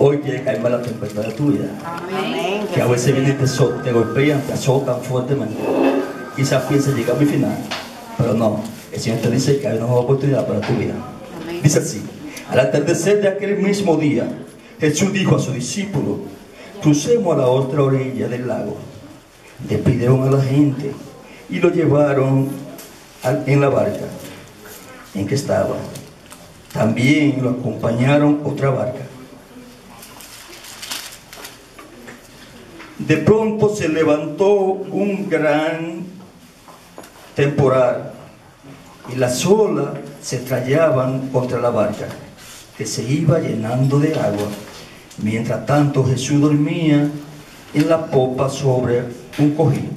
hoy quiere calmar la tempestad de tu vida. Que a veces vienen y te, so- te golpean, te azotan fuertemente. Quizás pienses llegar a mi final, pero no. El Señor te dice que hay una nueva oportunidad para tu vida. Dice así, al atardecer de aquel mismo día, Jesús dijo a sus discípulos, crucemos a la otra orilla del lago. Despidieron a la gente y lo llevaron en la barca en que estaba. También lo acompañaron otra barca. De pronto se levantó un gran temporal y las olas se estrellaban contra la barca, que se iba llenando de agua. Mientras tanto Jesús dormía en la popa sobre un cojín.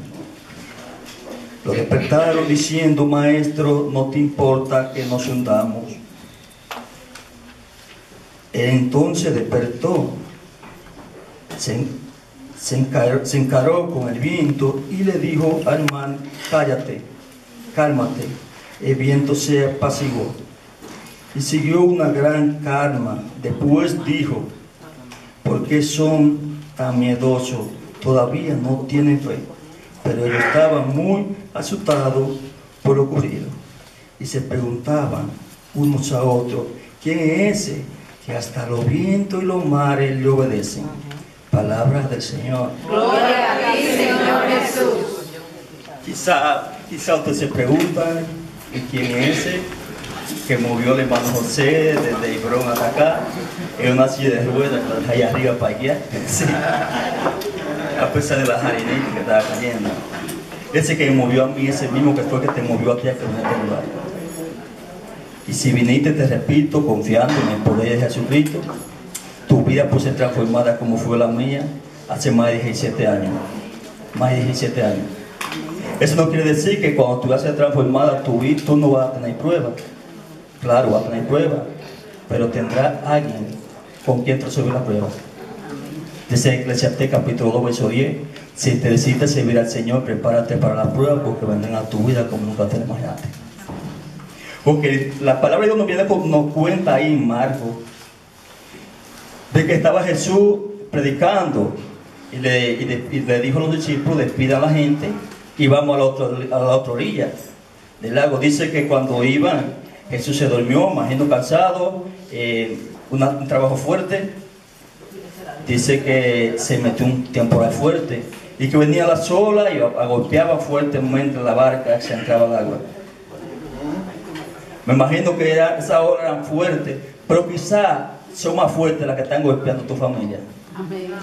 Lo despertaron diciendo, Maestro, no te importa que nos hundamos. Él entonces despertó, se encaró, con el viento y le dijo al mar, cállate, cálmate. El viento se apaciguó y siguió una gran calma. Después dijo, ¿por qué son tan miedosos? Todavía no tienen fe. Pero ellos estaban muy asustados por lo ocurrido y se preguntaban unos a otros, ¿quién es ese que hasta los vientos y los mares le obedecen? Palabras del Señor. Gloria a ti, Señor Jesús. Quizá, quizá ustedes se preguntan, ¿y quién es ese que movió el hermano José desde Hebrón hasta acá en una silla de ruedas allá arriba para allá? Sí. A pesar de las harinitas que estaba cayendo. Ese que movió a mí, ese mismo que fue que te movió a ti a que no te lugar. Y si viniste, te repito, confiando en el poder de Jesucristo, vida puede ser transformada como fue la mía hace más de 17 años. Más de 17 años. Eso no quiere decir que cuando tú vas a ser transformada, vida, tú no vas a tener pruebas. Claro, vas a tener pruebas, pero tendrá alguien con quien resolver la prueba. Dice Eclesiastés capítulo 2, verso 10. Si te decides servir al Señor, prepárate para la prueba porque vendrán a tu vida como nunca te imaginaste. Porque la palabra de Dios nos, viene, nos cuenta ahí en Marcos que estaba Jesús predicando y le, dijo a los discípulos, despidan a la gente y vamos a la, otra, a la otra orilla del lago. Dice que cuando iban, Jesús se durmió, imagino cansado, eh, un trabajo fuerte. Dice que se metió un temporal fuerte y que venía la sola y golpeaba fuertemente la barca, se entraba el agua. Me imagino que era, esas olas eran fuertes, pero quizá son más fuertes las que están golpeando tu familia,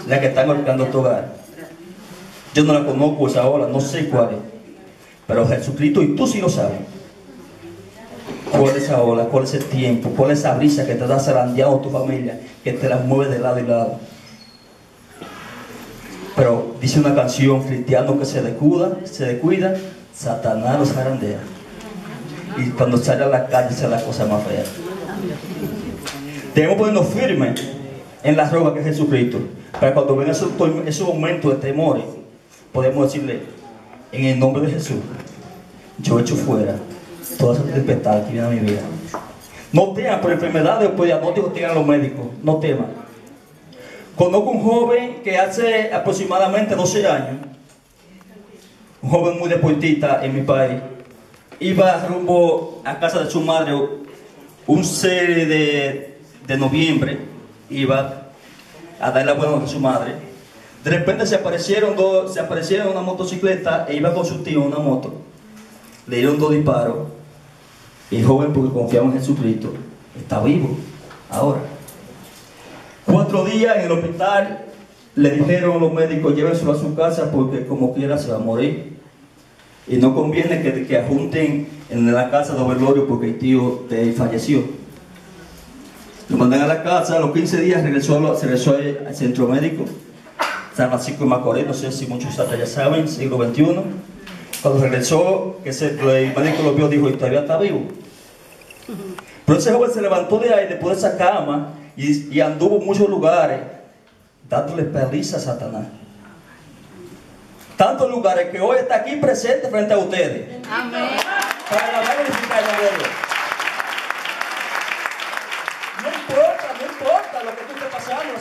las que están golpeando tu hogar. Yo no la conozco esa ola, no sé cuál es, pero Jesucristo y tú sí lo sabes. ¿Cuál es esa ola? ¿Cuál es ese tiempo? ¿Cuál es esa brisa que te da zarandeado tu familia? Que te la mueve de lado y lado. Pero dice una canción, cristiano que se descuida, se descuida, Satanás los zarandea. Y cuando sale a la calle se la cosa más fea. Debemos ponernos firmes en la roca que es Jesucristo. Para cuando vengan esos, esos momentos de temores, podemos decirle, en el nombre de Jesús, yo echo fuera toda esa tempestad que viene a mi vida. No teman por enfermedades o por diagnósticos que tengan los médicos. No teman. Conozco un joven que hace aproximadamente 12 años, un joven muy deportista en mi país, iba rumbo a casa de su madre un 6 de, de noviembre, iba a dar la buena a su madre. De repente se aparecieron dos, se aparecieron una motocicleta e iba con su tío en una moto. Le dieron dos disparos. Y el joven, porque confiaba en Jesucristo, está vivo ahora. Cuatro días en el hospital le dijeron los médicos, llévenselo a su casa porque como quiera se va a morir. Y no conviene que, que ajunten en la casa de velorio porque el tío falleció. Lo mandan a la casa, a los 15 días regresó, se regresó al centro médico, San Francisco de Macorís, no sé si muchos ya saben, siglo XXI. Cuando regresó, que se, el médico lo vio, dijo, y todavía está vivo. Pero ese joven se levantó de ahí después de esa cama y, y anduvo en muchos lugares dándole paliza a Satanás. Tantos lugares que hoy está aquí presente frente a ustedes. Amén. Para la glorificar el nombre de Dios. No importa, no importa lo que tú estés pasando, la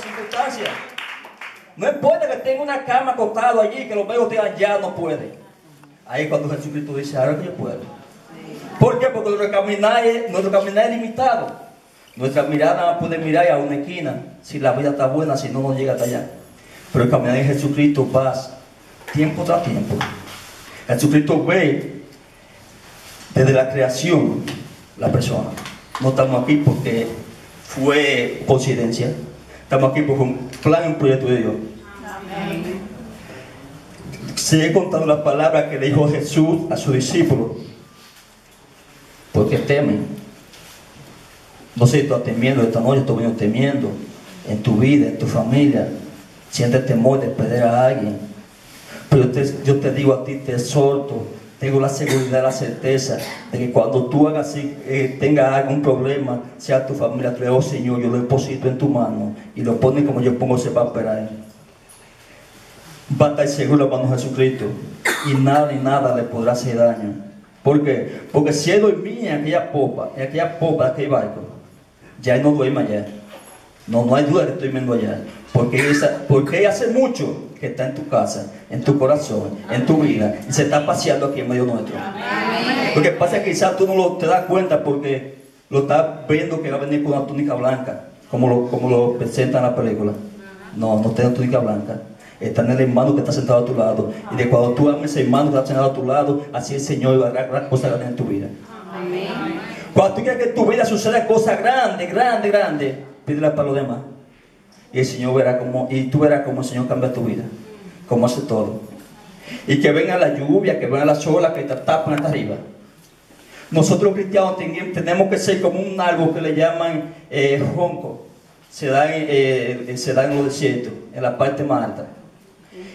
No importa que tenga una cama acostado allí, que los médicos digan ya no puede. Ahí cuando Jesucristo dice, ahora que yo. ¿Por qué? Porque nuestro caminar es, nuestro caminar es limitado. Nuestra mirada puede mirar a una esquina, si la vida está buena, si no, no llega hasta allá. Pero el caminar en Jesucristo pasa tiempo tras tiempo. Jesucristo ve desde la creación la persona. No estamos aquí porque fue coincidencia. Estamos aquí por un plan un proyecto de Dios. Se he contado las palabras que le dijo Jesús a sus discípulos. Porque temen. No sé si estás temiendo esta noche, estoy temiendo en tu vida, en tu familia. Sientes temor de perder a alguien. Pero yo te digo a ti, te exhorto tengo la seguridad, la certeza de que cuando tú hagas eh, tengas algún problema, sea tu familia, tú le oh Señor, yo lo deposito en tu mano y lo pones como yo pongo ese papel ahí. Va a estar seguro, hermano Jesucristo, y nada ni nada le podrá hacer daño. ¿Por qué? Porque si él dormía en aquella popa, en aquella popa de aquel barco, ya él no duerme allá. No, no hay duda que estoy viendo allá. Porque, esa, porque hace mucho que está en tu casa, en tu corazón, en tu vida, y se está paseando aquí en medio nuestro. Lo que pasa es que quizás tú no lo, te das cuenta porque lo estás viendo que va a venir con una túnica blanca, como lo, como lo presenta en la película. No, no tiene túnica blanca. Está en el hermano que está sentado a tu lado. Y de cuando tú ames ese hermano que está sentado a tu lado, así el Señor va a dar cosas grandes en tu vida. Cuando tú quieres que en tu vida suceda cosas grandes, grandes, grandes, pídele para los demás. Y el Señor verá como, y tú verás cómo el Señor cambia tu vida, cómo hace todo. Y que venga la lluvia, que venga las olas que te tapan hasta arriba. Nosotros cristianos tenemos que ser como un árbol que le llaman eh, ronco. Se da, eh, se da en los desiertos, en la parte más alta.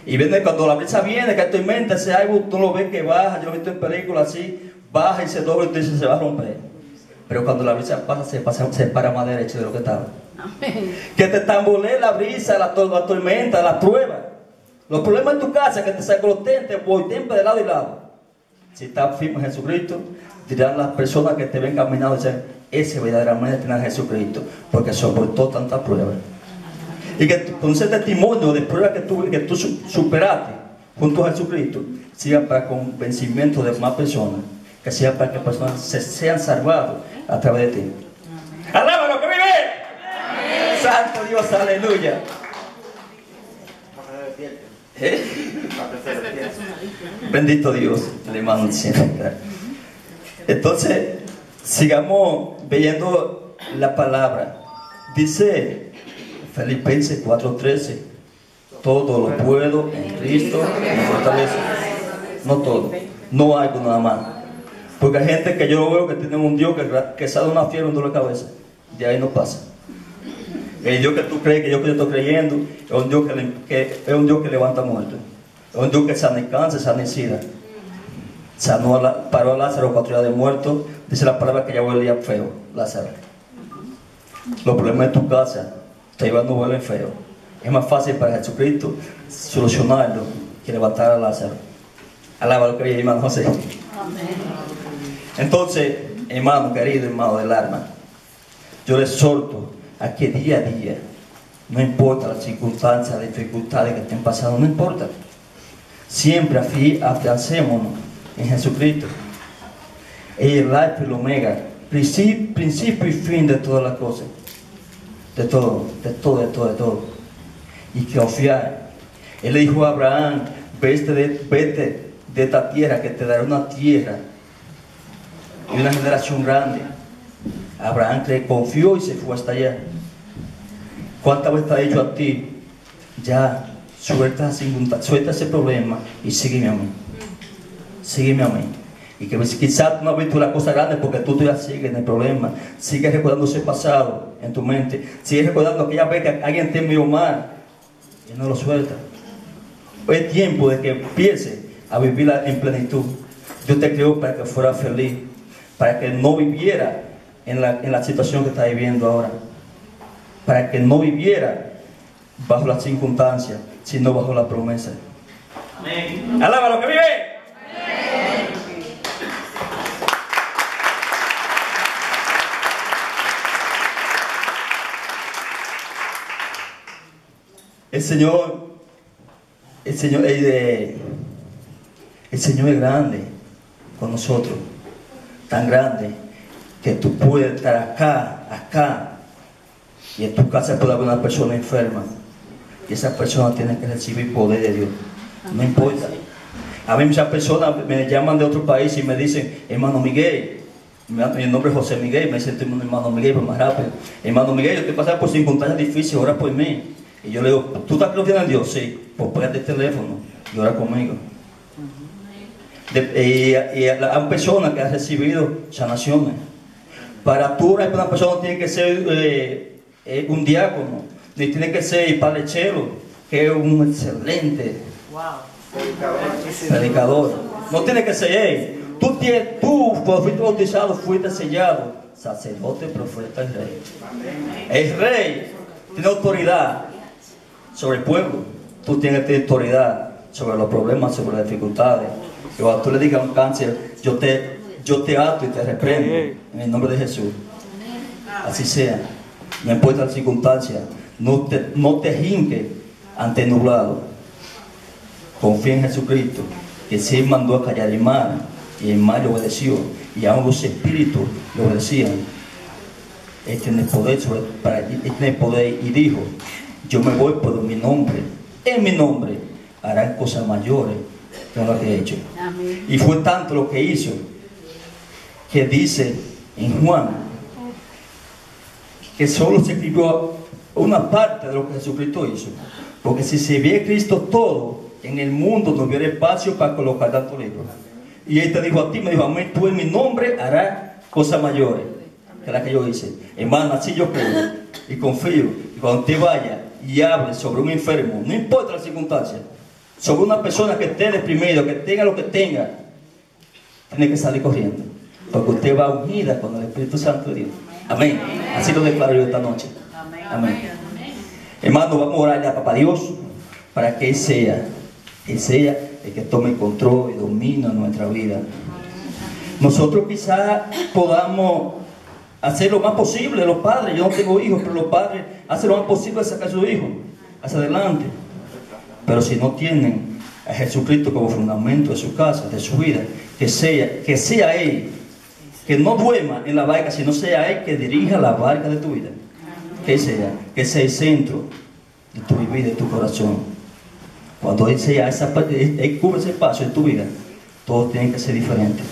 Y viene cuando la brisa viene, que hay tormenta, ese árbol tú lo ves que baja, yo lo he visto en películas así, baja y se dobla y tú se va a romper. Pero cuando la brisa pasa, se, pasa, se para más derecho de lo que estaba. Que te tambolee la brisa, la, tormenta, la prueba. Los problemas en tu casa que te los tentes, tiempo de lado y lado. Si estás firme en Jesucristo, dirán las personas que te ven caminando, dicen, ese verdaderamente tiene a Jesucristo, porque soportó tantas pruebas. Y que con ese testimonio de pruebas que tú, que tú superaste junto a Jesucristo, siga para convencimiento de más personas, que sea para que personas se sean salvadas a través de ti. Santo Dios, aleluya. ¿Eh? Bendito Dios, le mando Entonces, sigamos viendo la palabra. Dice Filipenses 4:13, todo lo puedo en Cristo me fortalece. No todo, no algo nada más. Porque hay gente que yo veo que tiene un Dios que, que sale una fiera en la cabeza. De ahí no pasa. El Dios que tú crees, que yo, que yo estoy creyendo, es un Dios que, es un Dios que levanta muertos. Es un Dios que sana el cáncer, sana el sida. Sanó a paró a Lázaro cuatro días de muerto. Dice la palabra que ya huele feo, Lázaro. Los problemas de tu casa te llevando a huelen feo. Es más fácil para Jesucristo solucionarlo que levantar a Lázaro. Alaba lo que viene, hermano José. Entonces, hermano querido, hermano del alma, yo le exhorto a que día a día, no importa las circunstancias, las dificultades que estén pasando, no importa. Siempre afiancémonos en Jesucristo. El alfa y el omega, principio y fin de todas las cosas. De todo, de todo, de todo, de todo. Y que confiar. Él le dijo a Abraham, vete de, vete de esta tierra, que te daré una tierra y una generación grande. Abraham le confió y se fue hasta allá. ¿Cuántas veces te ha dicho a ti, ya, suelta, suelta ese problema y sígueme a mí? Sígueme a mí. Y que quizás no has visto la cosa grande porque tú todavía sigues en el problema. Sigues recordando ese pasado en tu mente. Sigues recordando aquella vez que alguien te envió mal y no lo suelta. Es tiempo de que empiece a vivir en plenitud. Dios te creó para que fuera feliz, para que no viviera en la, en la situación que está viviendo ahora. Para que no viviera bajo las circunstancias, sino bajo la promesa. Amén. Alaba lo que vive. El Señor, el Señor, el, el Señor es grande con nosotros, tan grande que tú puedes estar acá, acá, y en tu casa puede haber una persona enferma, y esa persona tiene que recibir poder de Dios, no importa. A mí muchas personas me llaman de otro país y me dicen, hermano Miguel, mi nombre es José Miguel, me dicen hermano Miguel, pero más rápido. Hermano Miguel, yo estoy pasando por circunstancias difíciles, ora por mí. Y yo le digo, ¿tú estás creyendo en Dios? Sí, pues pégate el teléfono y ora conmigo. De, y, hay personas que han recibido sanaciones. Para tú orar una persona tiene que ser eh, eh, un diácono, ni tiene que ser el padre Chelo, que es un excelente predicador. No tiene que ser él. Tú, tú fuiste bautizado, fuiste sellado, sacerdote, profeta y rey. El rey tiene autoridad sobre el pueblo. Tú tienes autoridad sobre los problemas, sobre las dificultades. Cuando tú le digas a un cáncer, yo te, yo te ato y te reprendo en el nombre de Jesús. Así sea. No importa la circunstancia. No te, no te jinque ante nublado. Confía en Jesucristo, que si Él mandó a callar el mar, y el mar le obedeció, y aún los espíritus le obedecían. Él tiene poder, sobre, para, él tiene poder y dijo, yo me voy por mi nombre, en mi nombre harán cosas mayores que lo que he hecho. Y fue tanto lo que hizo que dice en Juan que solo se escribió una parte de lo que Jesucristo hizo. Porque si se ve Cristo todo, en el mundo no hubiera espacio para colocar tanto libro. Y él te dijo a ti, me dijo, a mí tú en mi nombre harás cosas mayores que las que yo hice. Hermano, así yo creo y confío. Y cuando te vaya y hable sobre un enfermo, no importa la circunstancia, sobre una persona que esté deprimida, que tenga lo que tenga, tiene que salir corriendo. Porque usted va unida con el Espíritu Santo de Dios. Amén. Así lo declaro yo esta noche. Amén. Hermano, vamos a orarle a Papá Dios para que Él sea, Él sea el que tome el control y domina nuestra vida. Nosotros quizás podamos hacer lo más posible, los padres, yo no tengo hijos, pero los padres hacen lo más posible de sacar a sus hijos hacia adelante. Pero si no tienen a Jesucristo como fundamento de su casa, de su vida, que sea, que sea Él, que no duerma en la barca, sino sea Él que dirija la barca de tu vida. Que sea, que sea el centro de tu vida, de tu corazón. Cuando Él sea Él cubre ese espacio en tu vida, todo tiene que ser diferente.